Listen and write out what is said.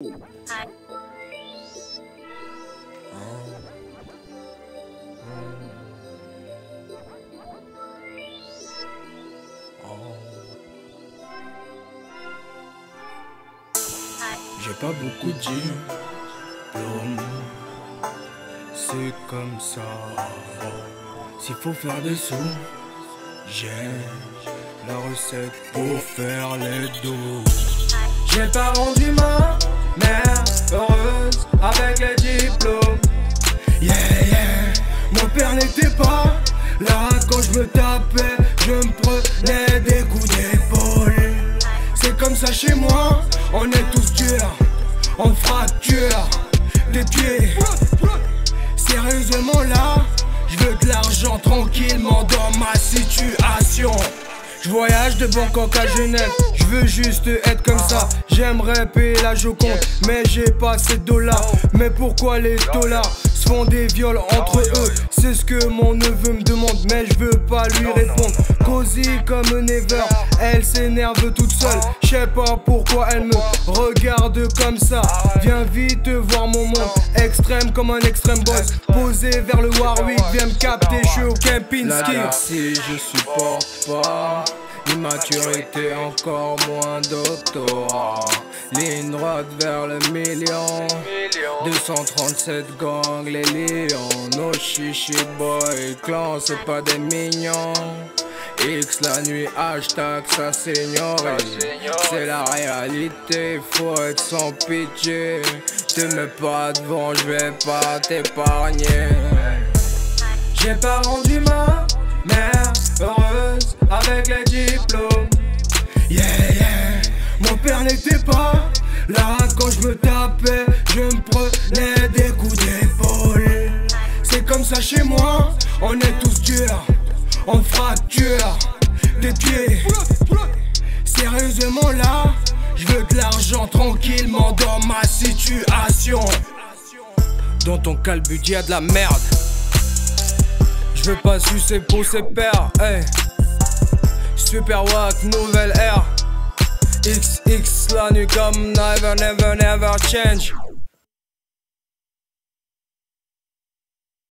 J'ai pas beaucoup de c'est comme ça. S'il faut faire des sous, j'ai la recette pour faire les dos. J'ai pas rendu ma mère heureuse avec les diplômes. Yeah, yeah, mon père n'était pas là quand je me tapais, je me prenais des coups d'épaule. C'est comme ça chez moi, on est tous durs, on fracture des pieds. Sérieusement là, je veux de l'argent tranquillement dans ma situation. Voyage de Bangkok à Genève, je veux juste être comme ça. J'aimerais payer la Joconde, mais j'ai pas assez de dollars. Mais pourquoi les dollars se font des viols entre eux? C'est ce que mon neveu me demande, mais je veux pas lui répondre. Cosy comme Never, elle s'énerve toute seule. Je sais pas pourquoi elle me regarde comme ça. Viens vite voir mon monde, extrême comme un extrême boss. Posé vers le Warwick, viens me capter, je suis au Kempinski. Si je supporte pas Immaturité, encore moins doctorat Ligne droite vers le million. 237 gangs, les lions. Nos chichi boy, clan, c'est pas des mignons. X la nuit, hashtag ça s'ignorer C'est la réalité, faut être sans pitié. Te mets pas devant, je vais pas t'épargner. J'ai pas rendu ma mère avec les diplômes. Yeah, yeah, mon père n'était pas là quand je me tapais, je me prenais des coups d'épaule. C'est comme ça chez moi, on est tous durs, on fracture des pieds. Sérieusement là, je veux de l'argent tranquillement dans ma situation. Dans ton calbut, y'a de la merde. Je veux pas sucer pour ses pères, hey. Super wack, nouvelle ère. XX la nuit comme never, never, never change.